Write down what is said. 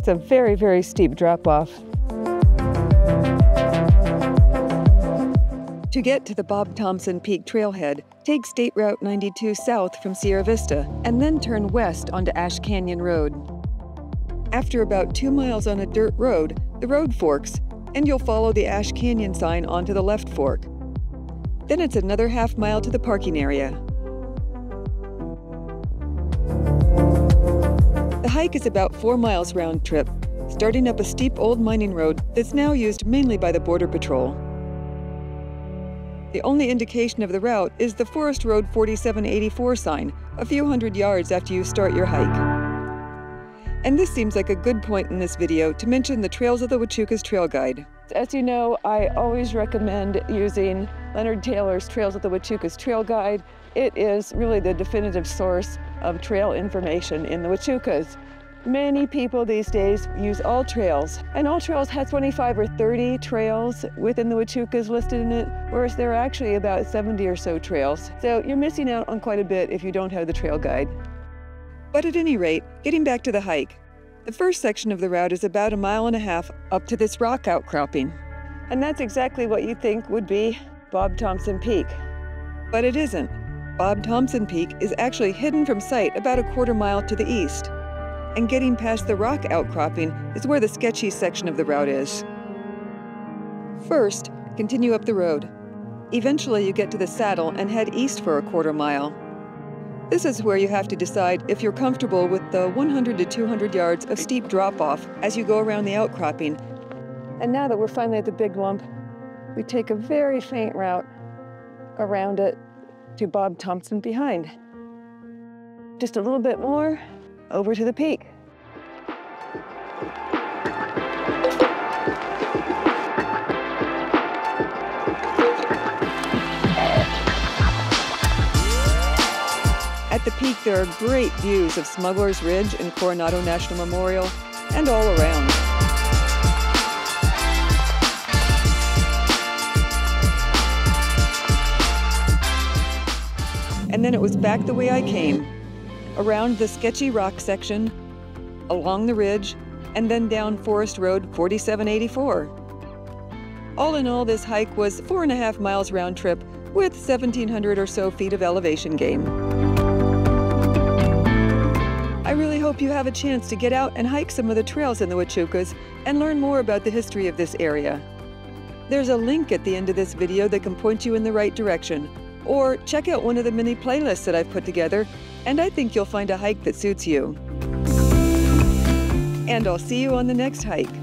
It's a very, very steep drop off. To get to the Bob Thompson Peak trailhead, take State Route 92 south from Sierra Vista and then turn west onto Ash Canyon Road. After about two miles on a dirt road, the road forks, and you'll follow the Ash Canyon sign onto the left fork. Then it's another half mile to the parking area. The hike is about four miles round trip, starting up a steep old mining road that's now used mainly by the Border Patrol. The only indication of the route is the Forest Road 4784 sign, a few hundred yards after you start your hike. And this seems like a good point in this video to mention the Trails of the Huachucas Trail Guide. As you know, I always recommend using Leonard Taylor's Trails of the Huachucas Trail Guide. It is really the definitive source of trail information in the Huachucas. Many people these days use All Trails, and All Trails has 25 or 30 trails within the Huachucas listed in it, whereas there are actually about 70 or so trails. So you're missing out on quite a bit if you don't have the trail guide. But at any rate, getting back to the hike, the first section of the route is about a mile and a half up to this rock outcropping. And that's exactly what you think would be Bob Thompson Peak. But it isn't. Bob Thompson Peak is actually hidden from sight about a quarter mile to the east. And getting past the rock outcropping is where the sketchy section of the route is. First, continue up the road. Eventually, you get to the saddle and head east for a quarter mile. This is where you have to decide if you're comfortable with the 100 to 200 yards of steep drop off as you go around the outcropping. And now that we're finally at the big lump, we take a very faint route around it to Bob Thompson behind. Just a little bit more over to the peak. At the peak, there are great views of Smuggler's Ridge and Coronado National Memorial, and all around. and then it was back the way I came, around the sketchy rock section, along the ridge, and then down Forest Road 4784. All in all, this hike was four and a half miles round trip with 1,700 or so feet of elevation gain. Hope you have a chance to get out and hike some of the trails in the Huachucas and learn more about the history of this area. There's a link at the end of this video that can point you in the right direction, or check out one of the mini playlists that I've put together, and I think you'll find a hike that suits you. And I'll see you on the next hike.